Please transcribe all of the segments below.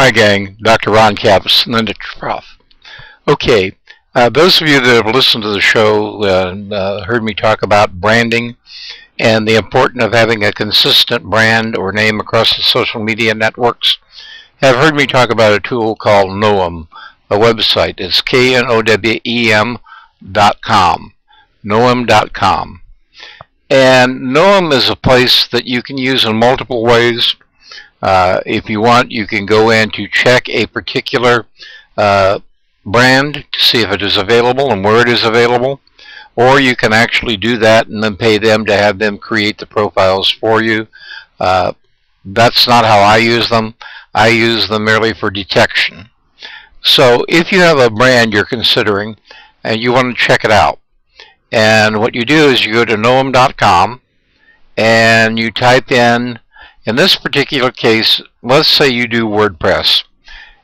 Hi gang, Dr. Ron Capps, the Prof. Okay, uh, those of you that have listened to the show uh, uh, heard me talk about branding and the importance of having a consistent brand or name across the social media networks. Have heard me talk about a tool called Knowem, a website. It's K-N-O-W-E-M dot com, Knowem dot com. And Knowem is a place that you can use in multiple ways. Uh, if you want, you can go in to check a particular uh, brand to see if it is available and where it is available. Or you can actually do that and then pay them to have them create the profiles for you. Uh, that's not how I use them. I use them merely for detection. So if you have a brand you're considering and you want to check it out, and what you do is you go to knowem.com and you type in in this particular case, let's say you do WordPress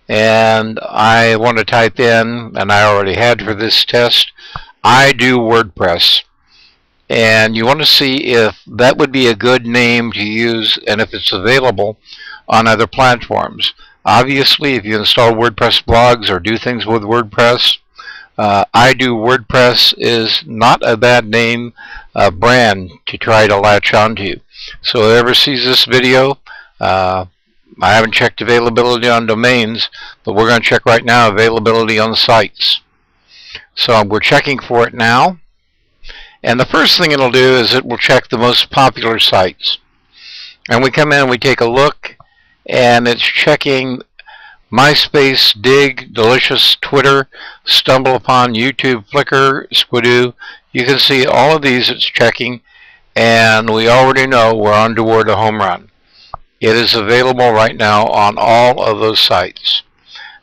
and I want to type in, and I already had for this test, I do WordPress. And you want to see if that would be a good name to use and if it's available on other platforms. Obviously, if you install WordPress blogs or do things with WordPress, uh, I do WordPress is not a bad name uh, brand to try to latch onto. So whoever sees this video, uh, I haven't checked availability on domains, but we're going to check right now availability on sites. So we're checking for it now. And the first thing it'll do is it will check the most popular sites. And we come in and we take a look, and it's checking MySpace, Digg, Delicious, Twitter, StumbleUpon, YouTube, Flickr, Squidoo. You can see all of these it's checking, and we already know we're on toward a home run. It is available right now on all of those sites.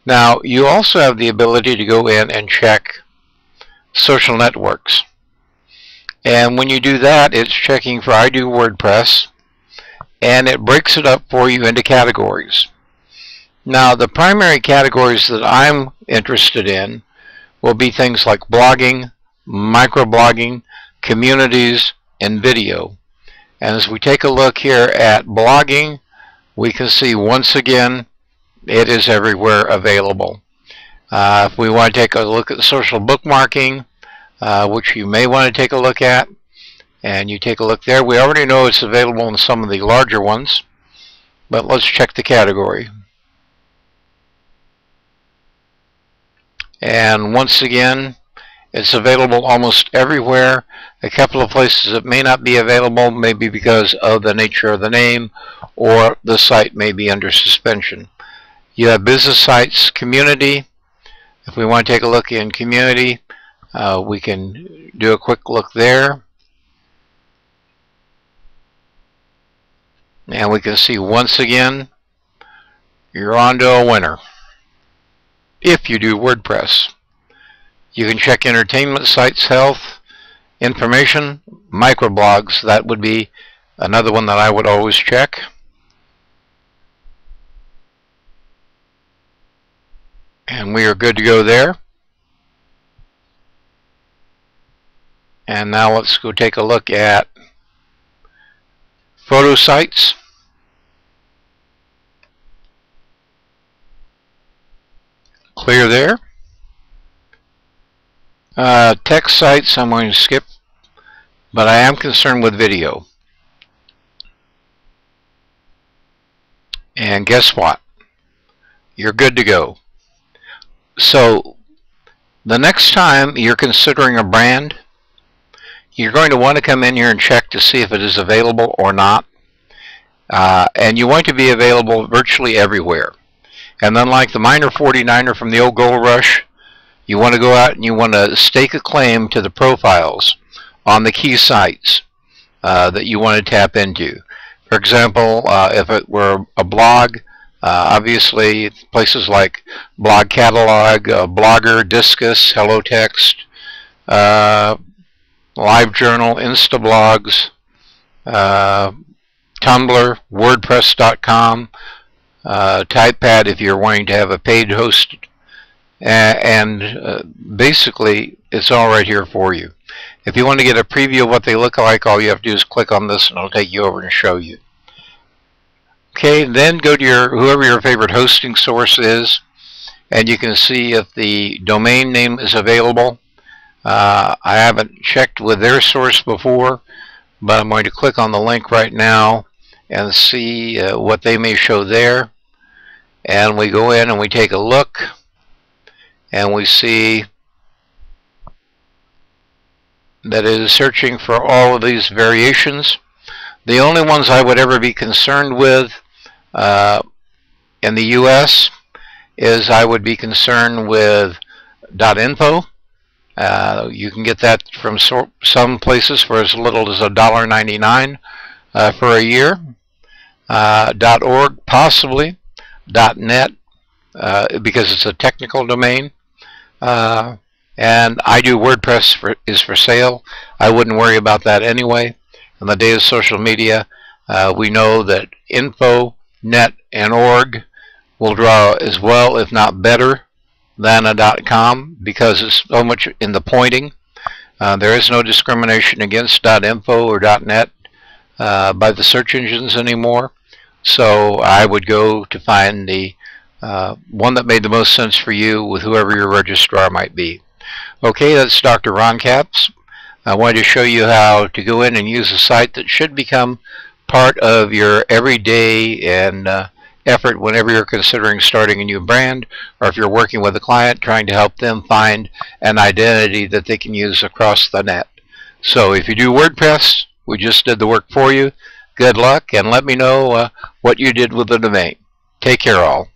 Now, you also have the ability to go in and check social networks. And when you do that, it's checking for I do WordPress, and it breaks it up for you into categories. Now, the primary categories that I'm interested in will be things like blogging, microblogging, communities, and video. And as we take a look here at blogging, we can see once again it is everywhere available. Uh, if we want to take a look at social bookmarking, uh, which you may want to take a look at, and you take a look there, we already know it's available in some of the larger ones, but let's check the category. And once again, it's available almost everywhere. A couple of places it may not be available, maybe because of the nature of the name, or the site may be under suspension. You have business sites, community. If we want to take a look in community, uh, we can do a quick look there. And we can see once again, you're on to a winner. If you do WordPress. You can check entertainment sites, health, information, microblogs. That would be another one that I would always check. And we are good to go there. And now let's go take a look at photo sites. Clear there. Uh, text sites I'm going to skip, but I am concerned with video. And guess what? You're good to go. So the next time you're considering a brand, you're going to want to come in here and check to see if it is available or not. Uh, and you want to be available virtually everywhere. And then like the Miner 49er from the old Gold Rush, you want to go out and you want to stake a claim to the profiles on the key sites uh, that you want to tap into. For example, uh, if it were a blog, uh, obviously places like Blog Catalog, uh, Blogger, Disqus, HelloText, uh, LiveJournal, Instablogs, uh, Tumblr, WordPress.com, TypePad if you're wanting to have a paid host and uh, basically it's all right here for you. If you want to get a preview of what they look like, all you have to do is click on this and it'll take you over and show you. Okay, then go to your whoever your favorite hosting source is, and you can see if the domain name is available. Uh, I haven't checked with their source before, but I'm going to click on the link right now and see uh, what they may show there. And we go in and we take a look, and we see that it is searching for all of these variations. The only ones I would ever be concerned with uh, in the US is I would be concerned with .info. Uh, you can get that from so some places for as little as $1.99 uh, for a year. Uh, .org possibly. .net uh, because it's a technical domain. Uh, and I do WordPress for, is for sale. I wouldn't worry about that anyway. In the day of social media, uh, we know that info net and org will draw as well, if not better, than a .com because it's so much in the pointing. Uh, there is no discrimination against .info or .net uh, by the search engines anymore. So I would go to find the uh, one that made the most sense for you with whoever your registrar might be. Okay, that's Dr. Ron Capps. I wanted to show you how to go in and use a site that should become part of your everyday and uh, effort whenever you're considering starting a new brand or if you're working with a client trying to help them find an identity that they can use across the net. So if you do WordPress, we just did the work for you. Good luck and let me know uh, what you did with the domain. Take care all.